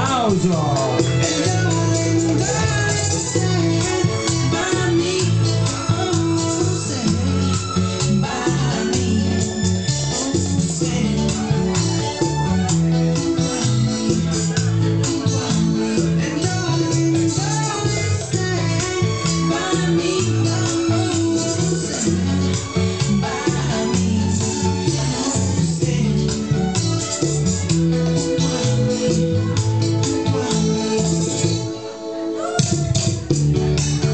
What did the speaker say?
Wowza! Música